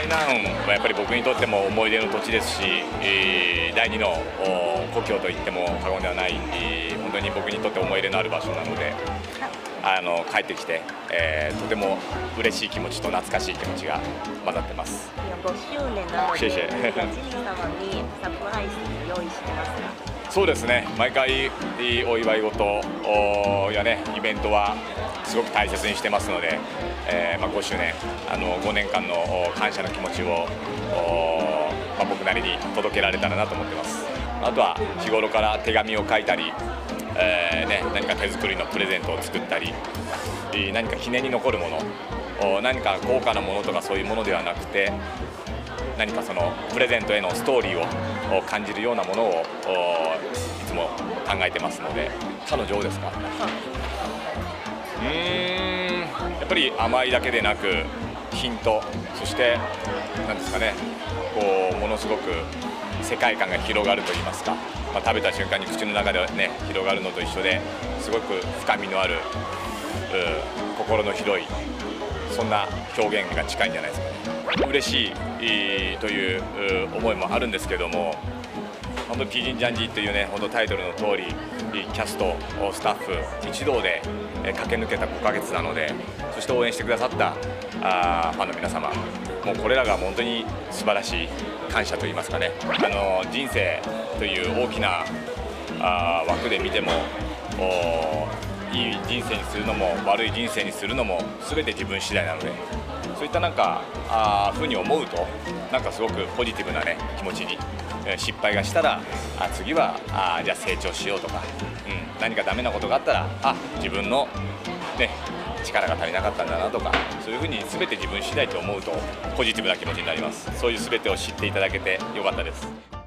台南はやっぱり僕にとっても思い出の土地ですし、えー第二のお故郷と言っても過言ではない、えー本当に僕にとって思い入れのある場所なのであの帰ってきて、えーとても嬉しい気持ちと懐かしい気持ちが混ざってます。5周年なので、ジリー様にサプライズ用意してますが。そうですね。毎回お祝い事おやねイベントはすごく大切にしてますので、えーまあ、5周年あの5年間の感謝の気持ちをまあ、僕なりに届けられたらなと思ってます。あとは日頃から手紙を書いたり、えーね、何か手作りのプレゼントを作ったり何か記念に残るもの何か高価なものとかそういうものではなくて何かそのプレゼントへのストーリーを感じるようなものをいつも考えてますので彼女をですか？うん。やっぱり甘いだけでなくヒントそして何ですかねこうものすごく世界観が広がると言いますか、まあ、食べた瞬間に口の中でね広がるのと一緒ですごく深みのある心の広いそんな表現が近いんじゃないですかね。嬉しいという思いもあるんですけども本当ピージンジャンジーというね本当タイトルの通りキャストスタッフ一同で駆け抜けた5ヶ月なのでそして応援してくださったあファンの皆様もうこれらが本当に素晴らしい感謝といいますかね。あの人生という大きなあ枠で見てもいい人生にするのも悪い人生にするのも全て自分次第なのでそういったなんかあふうに思うとなんかすごくポジティブなね気持ちに失敗がしたらあ次はあじゃあ成長しようとか、うん、何かダメなことがあったらあ自分のね力が足りなかったんだなとかそういうふうに全て自分次第と思うとポジティブな気持ちになります。そういう全てを知っていただけてよかったです。